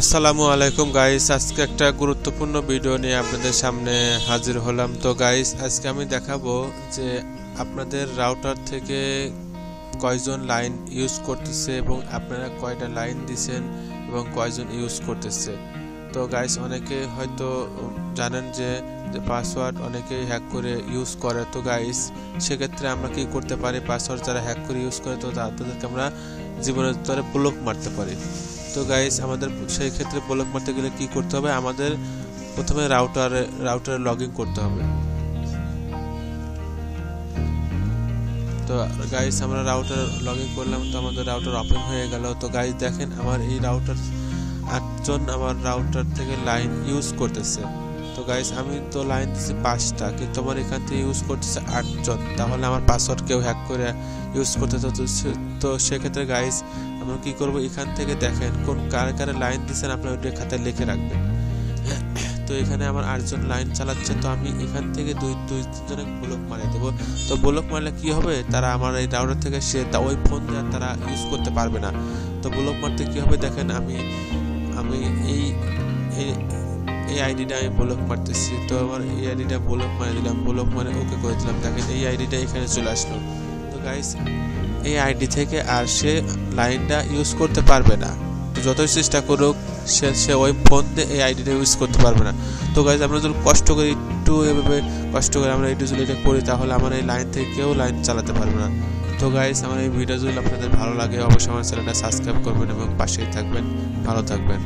আসসালামু আলাইকুম গাইস আজকে একটা গুরুত্বপূর্ণ ভিডিও নিয়ে আপনাদের সামনে হাজির হলাম। তো গাইস আজকে আমি দেখাবো যে আপনাদের রাউটার থেকে কয়জন লাইন ইউজ করতেছে এবং আপনারা কয়টা লাইন দিছেন এবং কয়জন ইউজ করতেছে। তো গাইস অনেকে হয়তো জানেন যে পাসওয়ার্ড অনেকেই হ্যাক করে ইউজ করে। তো গাইস সেক্ষেত্রে আমরা কি করতে পারি? পাসওয়ার্ড যারা হ্যাক করে ইউজ করে, তো তাদেরকে আমরা জীবনের তরে ব্লক মারতে পারি। তো গাইস আমাদের সেই ক্ষেত্রে ব্লক মারতে গেলে কি করতে হবে? আমাদের প্রথমে রাউটারে রাউটারে লগ ইন করতে হবে। তো গাইস আমরা রাউটার লগ ইন করলাম, তো আমাদের রাউটার ওপেন হয়ে গেল। তো গাইস দেখেন আমার এই রাউটার আটজন আমার রাউটার থেকে লাইন ইউজ করতেছে। তো গাইস আমি তো লাইন দিচ্ছি পাঁচটা, কিন্তু আমার এখান থেকে ইউজ করতেছে আটজন। তাহলে আমার পাসওয়ার্ড কেউ হ্যাক করে ইউজ করতে তো তো সেক্ষেত্রে গাইস আমরা কি করব? এখান থেকে দেখেন কোন কার কারে লাইন দিচ্ছেন আপনি ওইটা খাতায় লিখে রাখবেন। তো এখানে আমার আটজন লাইন চালাচ্ছে, তো আমি এখান থেকে দুই দুই তিনজনে ব্লক মারিয়ে দেবো। তো ব্লক মারলে কি হবে? তারা আমার এই রাউটার থেকে সে ওই ফোন তারা ইউজ করতে পারবে না। তো ব্লক মারতে কি হবে? দেখেন আমি আমি এই এই আইডিটা আমি ব্লক মারতেছি। তো আমার এই আইডিটা ব্লক মারে দিলাম ব্লক মানে ওকে করে দিলাম। দেখেন এই আইডিটা এখানে চলে আসলো। তো গাইস এই আইডি থেকে আর সে লাইনটা ইউজ করতে পারবে না। তো যতই চেষ্টা করুক, সে সে ওই ফোন দিয়ে এই আইডিটা ইউজ করতে পারবে না। তো গাইজ আমরা যদি কষ্ট করে একটু এভাবে কষ্ট করে আমরা একটু যদি এটা করি, তাহলে আমার এই লাইন থেকে কেউ লাইন চালাতে পারবে না। তো গাইজ আমার এই ভিডিও যদি আপনাদের ভালো লাগে, অবশ্যই আমার চ্যানেলটা সাবস্ক্রাইব করবেন এবং পাশেই থাকবেন। ভালো থাকবেন।